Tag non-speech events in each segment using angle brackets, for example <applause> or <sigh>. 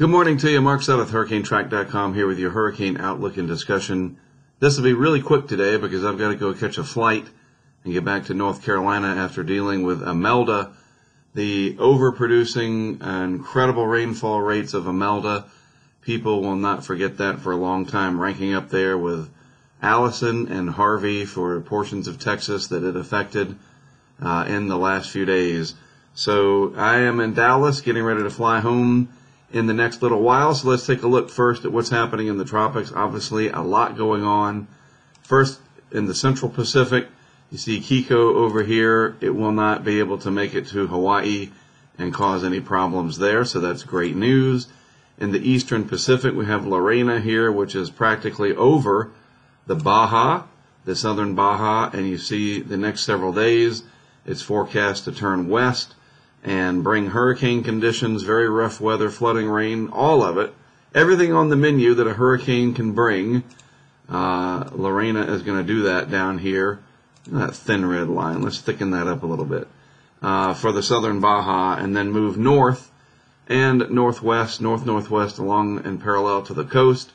Good morning to you. Mark Sudduth, HurricaneTrack.com here with your hurricane outlook and discussion. This will be really quick today because I've got to go catch a flight and get back to North Carolina after dealing with Imelda. The overproducing incredible rainfall rates of Imelda. People will not forget that for a long time, ranking up there with Allison and Harvey for portions of Texas that it affected uh, in the last few days. So I am in Dallas getting ready to fly home in the next little while. So let's take a look first at what's happening in the tropics. Obviously, a lot going on. First, in the Central Pacific, you see Kiko over here. It will not be able to make it to Hawaii and cause any problems there. So that's great news. In the Eastern Pacific, we have Lorena here, which is practically over the Baja, the southern Baja. And you see the next several days, it's forecast to turn west and bring hurricane conditions, very rough weather, flooding, rain, all of it. Everything on the menu that a hurricane can bring. Uh, Lorena is going to do that down here. That thin red line. Let's thicken that up a little bit. Uh, for the southern Baja and then move north and northwest, north northwest along and parallel to the coast.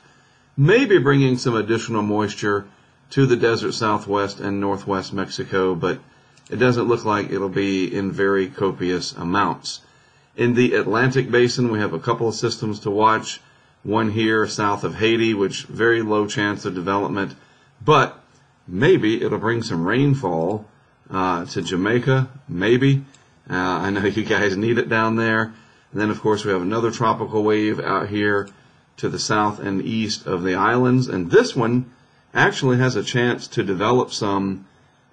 Maybe bringing some additional moisture to the desert southwest and northwest Mexico, but it doesn't look like it'll be in very copious amounts. In the Atlantic Basin, we have a couple of systems to watch. One here south of Haiti, which very low chance of development, but maybe it'll bring some rainfall uh, to Jamaica. Maybe. Uh, I know <laughs> you guys need it down there. And then, of course, we have another tropical wave out here to the south and east of the islands. And this one actually has a chance to develop some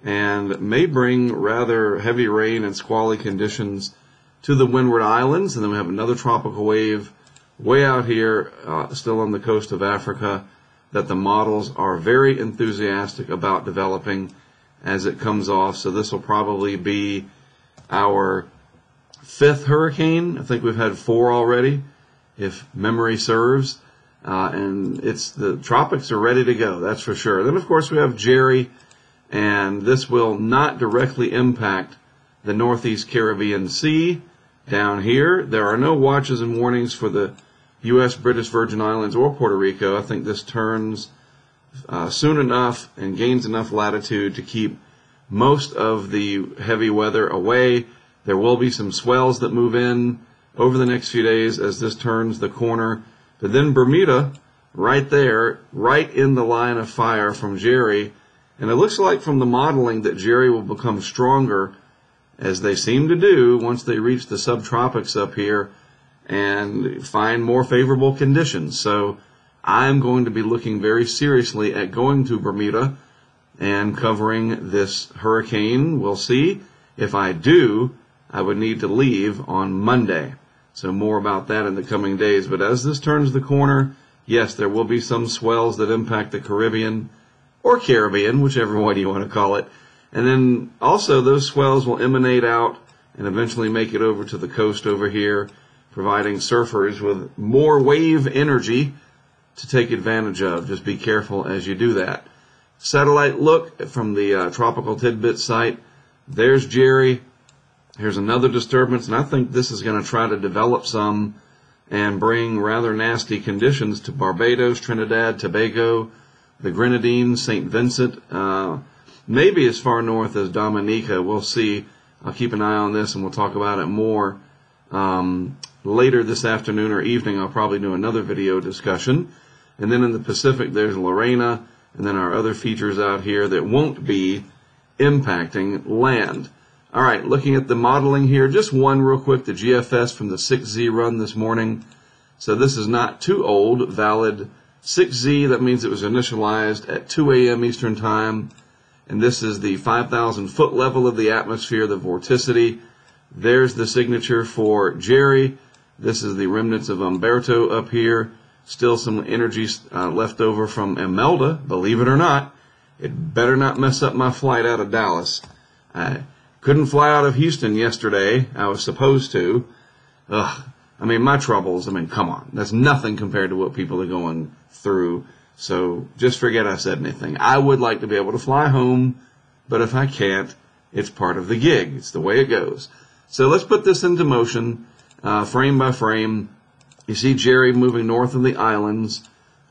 and may bring rather heavy rain and squally conditions to the Windward Islands. And then we have another tropical wave way out here, uh, still on the coast of Africa, that the models are very enthusiastic about developing as it comes off. So this will probably be our fifth hurricane. I think we've had four already, if memory serves. Uh, and it's the tropics are ready to go, that's for sure. Then, of course, we have Jerry and this will not directly impact the Northeast Caribbean Sea down here. There are no watches and warnings for the U.S., British Virgin Islands, or Puerto Rico. I think this turns uh, soon enough and gains enough latitude to keep most of the heavy weather away. There will be some swells that move in over the next few days as this turns the corner. But then Bermuda, right there, right in the line of fire from Jerry, and it looks like from the modeling that Jerry will become stronger, as they seem to do once they reach the subtropics up here and find more favorable conditions. So I'm going to be looking very seriously at going to Bermuda and covering this hurricane. We'll see. If I do, I would need to leave on Monday. So more about that in the coming days. But as this turns the corner, yes, there will be some swells that impact the Caribbean or Caribbean, whichever one you want to call it. And then also those swells will emanate out and eventually make it over to the coast over here, providing surfers with more wave energy to take advantage of. Just be careful as you do that. Satellite look from the uh, Tropical Tidbit site. There's Jerry. Here's another disturbance, and I think this is going to try to develop some and bring rather nasty conditions to Barbados, Trinidad, Tobago, the Grenadines, St. Vincent, uh, maybe as far north as Dominica. We'll see. I'll keep an eye on this and we'll talk about it more um, later this afternoon or evening. I'll probably do another video discussion. And then in the Pacific, there's Lorena, and then our other features out here that won't be impacting land. All right, looking at the modeling here, just one real quick, the GFS from the 6Z run this morning. So this is not too old, valid 6Z, that means it was initialized at 2 a.m. Eastern Time. And this is the 5,000 foot level of the atmosphere, the vorticity. There's the signature for Jerry. This is the remnants of Umberto up here. Still some energy uh, left over from Imelda, believe it or not. It better not mess up my flight out of Dallas. I couldn't fly out of Houston yesterday. I was supposed to. Ugh, I mean, my troubles, I mean, come on. That's nothing compared to what people are going through. So just forget I said anything. I would like to be able to fly home, but if I can't, it's part of the gig. It's the way it goes. So let's put this into motion, uh, frame by frame. You see Jerry moving north of the islands,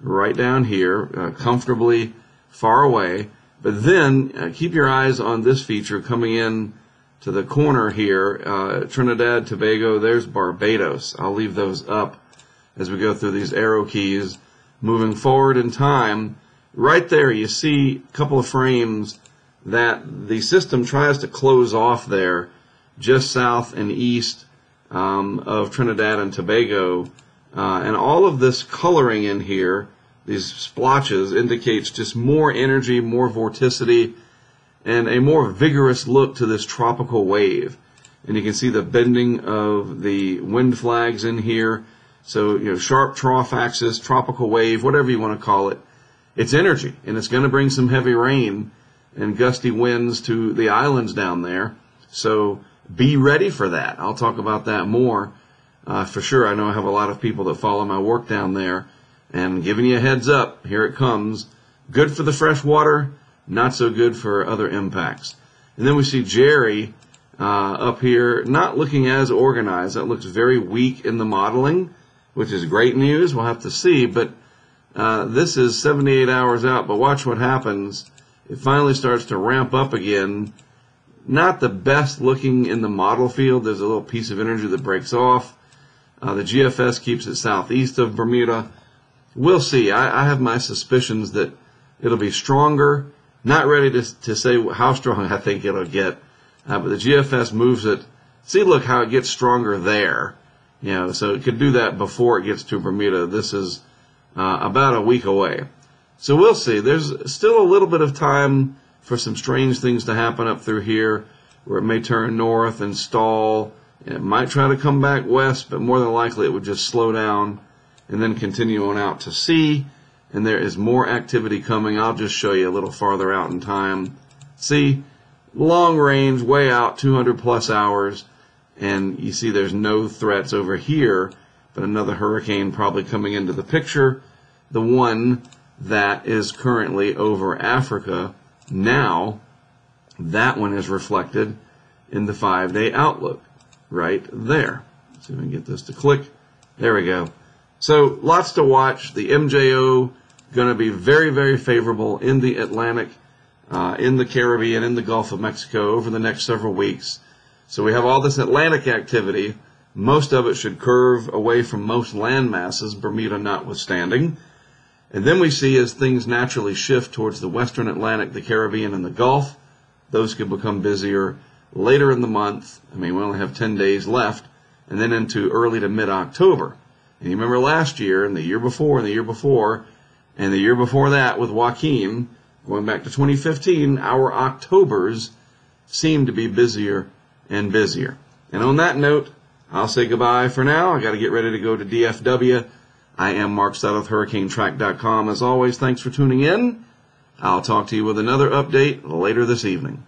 right down here, uh, comfortably far away. But then uh, keep your eyes on this feature coming in to the corner here. Uh, Trinidad, Tobago, there's Barbados. I'll leave those up as we go through these arrow keys. Moving forward in time, right there you see a couple of frames that the system tries to close off there just south and east um, of Trinidad and Tobago. Uh, and all of this coloring in here, these splotches, indicates just more energy, more vorticity, and a more vigorous look to this tropical wave. And you can see the bending of the wind flags in here. So, you know, sharp trough axis, tropical wave, whatever you want to call it. It's energy, and it's going to bring some heavy rain and gusty winds to the islands down there. So be ready for that. I'll talk about that more uh, for sure. I know I have a lot of people that follow my work down there and giving you a heads up. Here it comes. Good for the fresh water, not so good for other impacts. And then we see Jerry uh, up here not looking as organized. That looks very weak in the modeling, which is great news. We'll have to see. But uh, this is 78 hours out. But watch what happens it finally starts to ramp up again. Not the best looking in the model field. There's a little piece of energy that breaks off. Uh, the GFS keeps it southeast of Bermuda. We'll see. I, I, have my suspicions that it'll be stronger. Not ready to, to say how strong I think it'll get. Uh, but the GFS moves it. See, look how it gets stronger there. You know, so it could do that before it gets to Bermuda. This is uh, about a week away. So we'll see. There's still a little bit of time for some strange things to happen up through here where it may turn north and stall. It might try to come back west, but more than likely it would just slow down and then continue on out to sea. And there is more activity coming. I'll just show you a little farther out in time. See, long range, way out, 200 plus hours. And you see there's no threats over here, but another hurricane probably coming into the picture. The one that is currently over Africa now, that one is reflected in the five day outlook right there. Let's see if we can get this to click. There we go. So lots to watch. The MJO going to be very, very favorable in the Atlantic, uh, in the Caribbean, in the Gulf of Mexico over the next several weeks. So we have all this Atlantic activity. Most of it should curve away from most land masses, Bermuda notwithstanding. And then we see as things naturally shift towards the western Atlantic, the Caribbean, and the Gulf, those could become busier later in the month. I mean, we only have 10 days left, and then into early to mid October. And you remember last year, and the year before, and the year before, and the year before that with Joaquin, going back to 2015, our Octobers seem to be busier and busier. And on that note, I'll say goodbye for now. I got to get ready to go to DFW I am Mark Sudduth HurricaneTrack.com. As always, thanks for tuning in. I'll talk to you with another update later this evening.